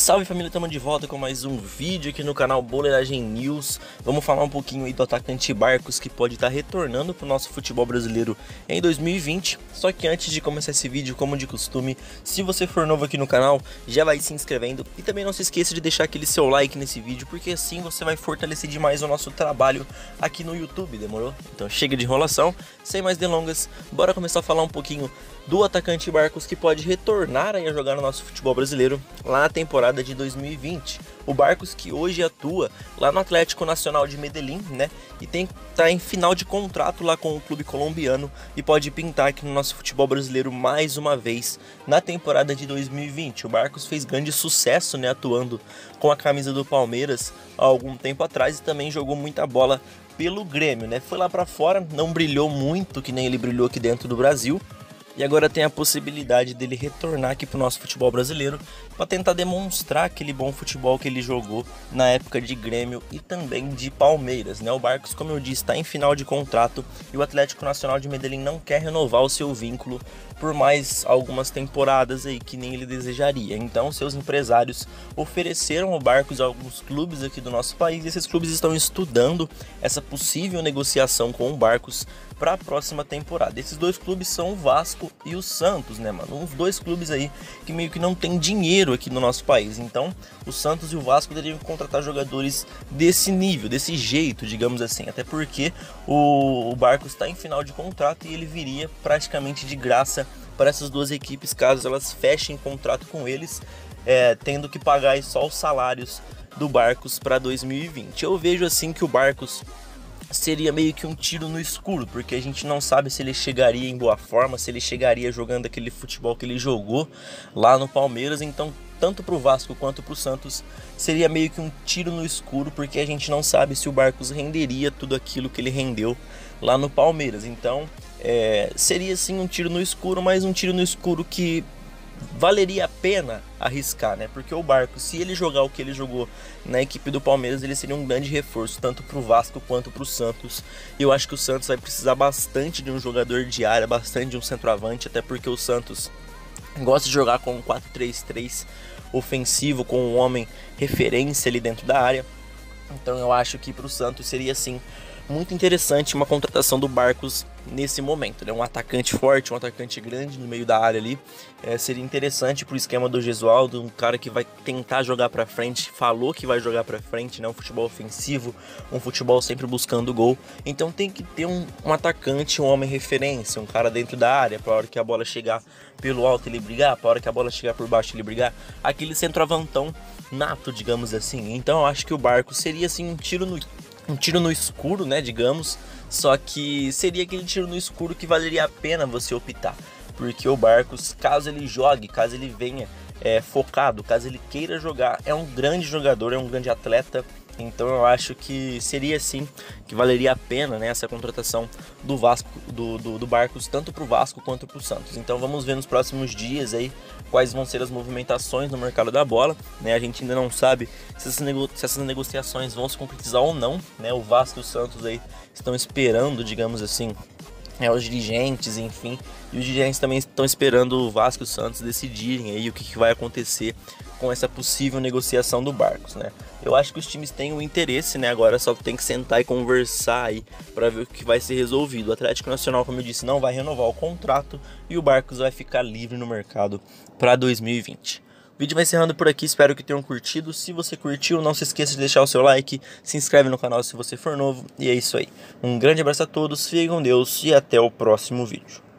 Salve família, estamos de volta com mais um vídeo aqui no canal Boleiragem News. Vamos falar um pouquinho aí do atacante Barcos que pode estar retornando para o nosso futebol brasileiro em 2020. Só que antes de começar esse vídeo, como de costume, se você for novo aqui no canal, já vai se inscrevendo e também não se esqueça de deixar aquele seu like nesse vídeo, porque assim você vai fortalecer demais o nosso trabalho aqui no YouTube, demorou? Então chega de enrolação, sem mais delongas, bora começar a falar um pouquinho do atacante Barcos que pode retornar a jogar no nosso futebol brasileiro lá na temporada de 2020. O Barcos que hoje atua lá no Atlético Nacional de Medellín, né? E tem tá em final de contrato lá com o clube colombiano e pode pintar aqui no nosso futebol brasileiro mais uma vez na temporada de 2020. O Barcos fez grande sucesso, né, atuando com a camisa do Palmeiras há algum tempo atrás e também jogou muita bola pelo Grêmio, né? Foi lá para fora, não brilhou muito que nem ele brilhou aqui dentro do Brasil, e agora tem a possibilidade dele retornar aqui para o nosso futebol brasileiro para tentar demonstrar aquele bom futebol que ele jogou na época de Grêmio e também de Palmeiras. Né? O Barcos, como eu disse, está em final de contrato e o Atlético Nacional de Medellín não quer renovar o seu vínculo por mais algumas temporadas aí que nem ele desejaria. Então, seus empresários ofereceram o Barcos a alguns clubes aqui do nosso país e esses clubes estão estudando essa possível negociação com o Barcos para a próxima temporada. Esses dois clubes são o Vasco e o Santos, né, mano? Uns dois clubes aí que meio que não tem dinheiro aqui no nosso país. Então, o Santos e o Vasco deveriam contratar jogadores desse nível, desse jeito, digamos assim. Até porque o, o Barcos está em final de contrato e ele viria praticamente de graça para essas duas equipes caso elas fechem contrato com eles, é, tendo que pagar só os salários do Barcos para 2020. Eu vejo assim que o Barcos seria meio que um tiro no escuro, porque a gente não sabe se ele chegaria em boa forma, se ele chegaria jogando aquele futebol que ele jogou lá no Palmeiras, então tanto para o Vasco quanto para o Santos seria meio que um tiro no escuro, porque a gente não sabe se o Barcos renderia tudo aquilo que ele rendeu lá no Palmeiras. Então é, seria sim um tiro no escuro, mas um tiro no escuro que valeria a pena arriscar, né? Porque o Barco, se ele jogar o que ele jogou na equipe do Palmeiras, ele seria um grande reforço, tanto para o Vasco quanto para o Santos. E eu acho que o Santos vai precisar bastante de um jogador de área, bastante de um centroavante, até porque o Santos gosta de jogar com um 4-3-3 ofensivo, com um homem referência ali dentro da área. Então eu acho que para o Santos seria assim muito interessante uma contratação do Barcos nesse momento. Né? Um atacante forte, um atacante grande no meio da área ali. É, seria interessante pro esquema do Gesualdo, um cara que vai tentar jogar para frente, falou que vai jogar para frente, né? um futebol ofensivo, um futebol sempre buscando gol. Então tem que ter um, um atacante, um homem referência, um cara dentro da área, para hora que a bola chegar pelo alto ele brigar, para hora que a bola chegar por baixo ele brigar. Aquele centroavantão nato, digamos assim. Então eu acho que o Barco seria assim um tiro no um tiro no escuro, né, digamos, só que seria aquele tiro no escuro que valeria a pena você optar, porque o Barcos, caso ele jogue, caso ele venha é, focado, caso ele queira jogar, é um grande jogador, é um grande atleta, então eu acho que seria sim que valeria a pena né, essa contratação do Vasco, do, do, do Barcos, tanto para o Vasco quanto para o Santos. Então vamos ver nos próximos dias aí quais vão ser as movimentações no mercado da bola. Né? A gente ainda não sabe se essas, se essas negociações vão se concretizar ou não. Né? O Vasco e o Santos aí estão esperando, digamos assim, é, os dirigentes, enfim. E os dirigentes também estão esperando o Vasco e o Santos decidirem aí o que, que vai acontecer com essa possível negociação do Barcos, né? Eu acho que os times têm o interesse, né? Agora só tem que sentar e conversar aí para ver o que vai ser resolvido. O Atlético Nacional, como eu disse, não vai renovar o contrato e o Barcos vai ficar livre no mercado para 2020. O vídeo vai encerrando por aqui, espero que tenham curtido. Se você curtiu, não se esqueça de deixar o seu like, se inscreve no canal se você for novo. E é isso aí. Um grande abraço a todos, fiquem com Deus e até o próximo vídeo.